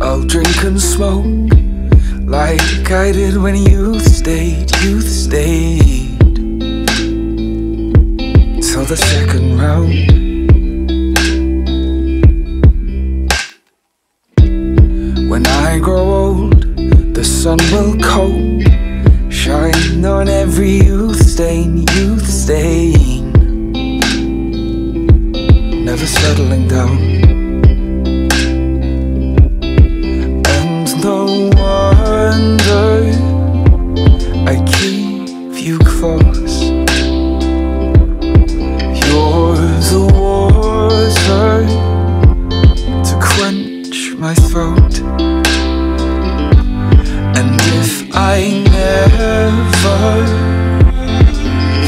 I'll drink and smoke like I did when youth stayed, youth stayed till the second round. When I grow old, the sun will coat, shine on every youth stain, youth stain, never settling down.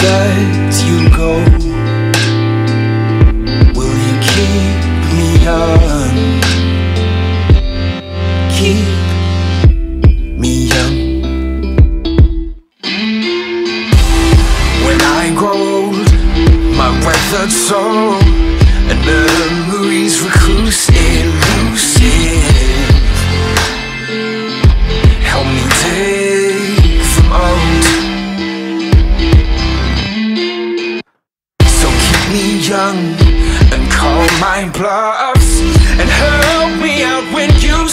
Let you go, will you keep me young? Keep me young. When I grow old, my weathered soul and call my bluffs and help me out when you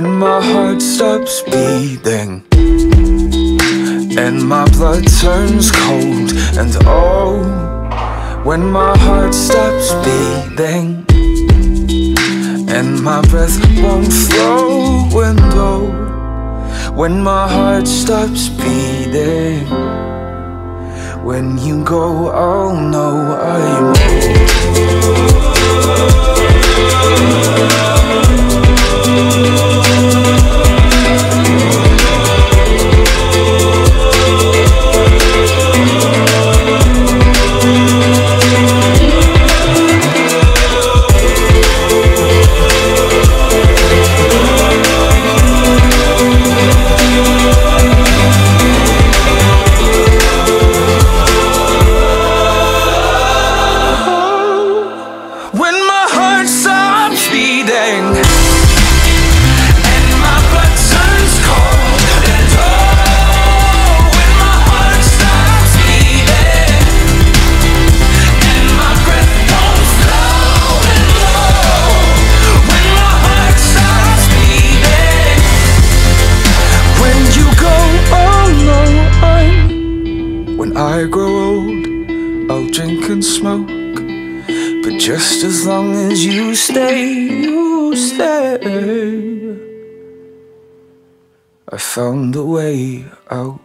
when my heart stops beating and my blood turns cold, and oh, when my heart stops beating and my breath won't flow, and oh, when my heart stops beating, when you go, oh, I'll know I'm When I grow old I'll drink and smoke but just as long as you stay, you stay. I found a way out.